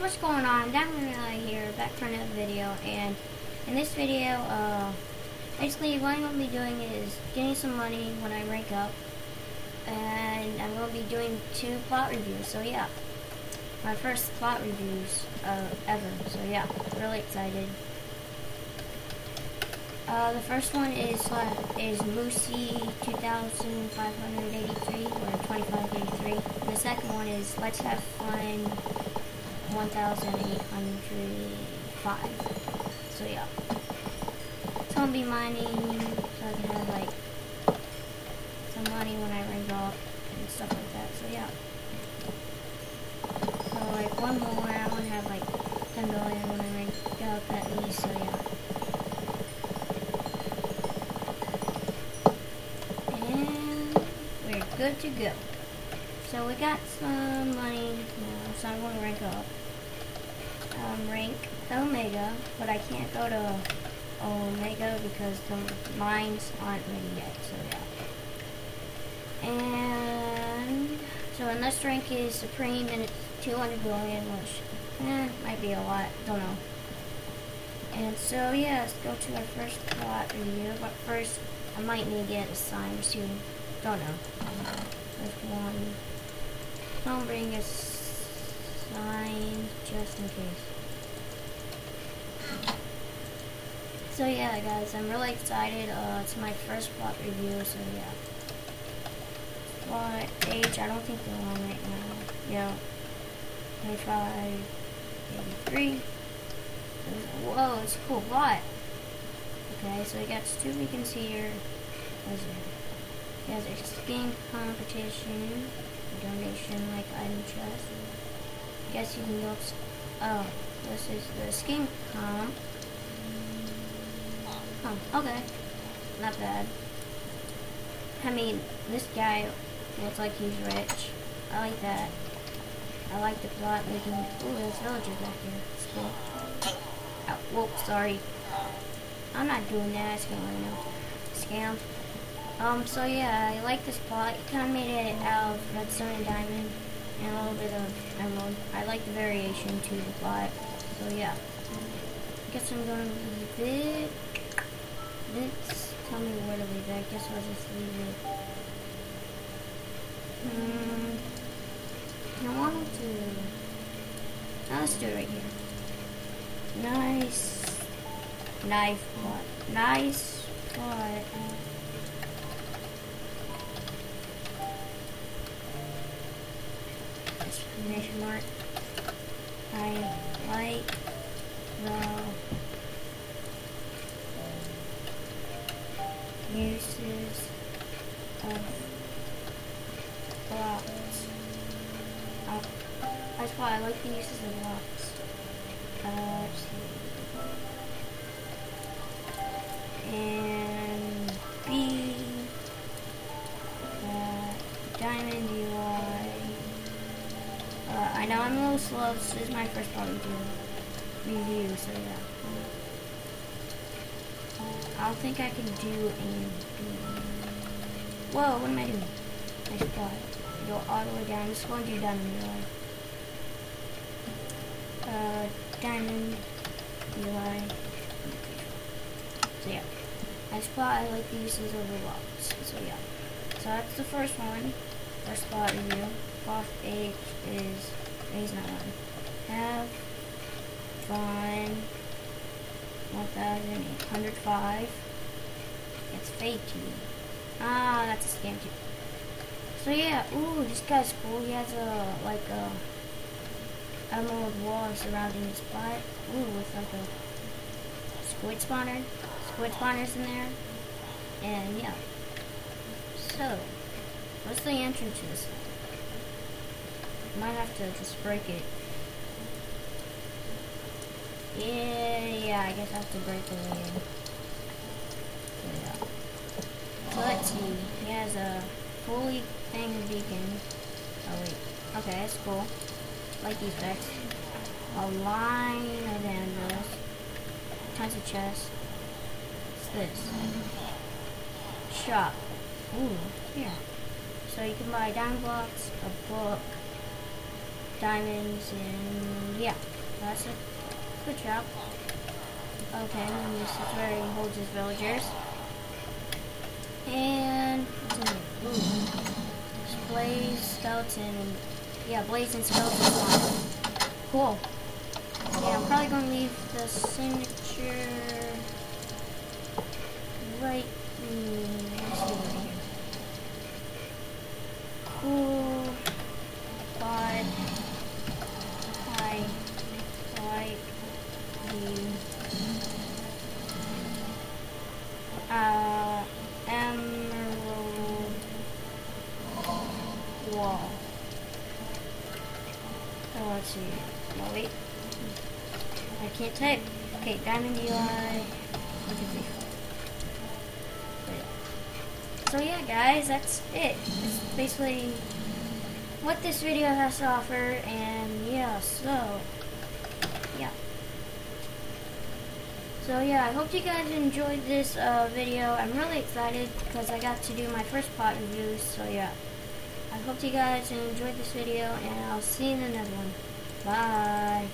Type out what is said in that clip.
what's going on? Relay here, back for another video, and in this video, uh, basically what I'm going to be doing is getting some money when I rank up, and I'm going to be doing two plot reviews, so yeah, my first plot reviews uh, ever, so yeah, really excited. Uh, the first one is is Moosey 2583 or 2583. The second one is Let's Have Fun 1805. So yeah. So I'll be mining so I can have like some money when I rank up and stuff like that. So yeah. So like one more, I want to have like 10 billion when I rank up at least. So yeah. Good to go. So we got some money now, so I'm going to rank up. Um, rank Omega, but I can't go to Omega because the mines aren't ready yet, so yeah. And, so unless rank is Supreme and it's 200 billion, which, eh, might be a lot, don't know. And so, yeah, let's go to our first plot review, but first, I might need to get a sign soon. Don't know. There's one. Don't bring sign just in case. So yeah, guys, I'm really excited. Uh, it's my first plot review, so yeah. What age? I don't think they're on right now. Yeah. 25, 83. Whoa, it's a cool plot. Okay, so we got two beacons here. What's it? There's a skin competition, donation like item chest. Guess you can go. Oh, this is the skin comp. Oh, okay. Not bad. I mean, this guy looks like he's rich. I like that. I like the plot making. Ooh, there's villagers back here. It's cool. Oh, whoop, sorry. I'm not doing that. It's going to scam. Um, so yeah, I like this plot. It kind of made it out of redstone and diamond, and a little bit of emerald. I like the variation to the plot. So yeah. I guess I'm going to leave it. Let's tell me where to leave it. I guess I'll just leave it. Hmm. I wanted to... Now let's do it right here. Nice knife plot. Nice plot. I like the uses of blocks. Uh, that's why I like the uses of blocks. Uh, I know I'm a little slow. This is my first part review, review so yeah. I don't think I can do a... Whoa, what am I doing? I spot. Go all the way down. I'm just going to do DiamondEli. Uh, diamond UI. So yeah. I spot I like the uses of the blocks. So yeah. So that's the first one. First spot review. Fourth H is he's not one. Have fun. 1805. It's fake Ah, that's a scam too. So yeah, ooh, this guy's cool. He has a like a emerald wall surrounding his spot. Ooh, with like a squid spawner. Squid spawners in there. And yeah. So, what's the entrance to this? Might have to just break it. Yeah, yeah, I guess I have to break in. Yeah. Let's see. He has a fully thing beacon. Oh wait. Okay, that's cool. Like effects. A line of anvils. Tons of chests. What's this? Shop. Ooh, here. So you can buy diamond blocks, a book, diamonds, and yeah. That's a good job. Okay, and this is where he holds his villagers. And. Blaze, skeleton, and yeah, blaze and skeleton. Cool. Yeah, I'm probably gonna leave the signature wall. Oh, let's see. No, wait. I can't type. Okay, diamond four. So yeah, guys, that's it. It's basically what this video has to offer, and yeah, so yeah. So yeah, I hope you guys enjoyed this uh, video. I'm really excited because I got to do my first pot review. So yeah, I hope you guys enjoyed this video, and I'll see you in another one. Bye.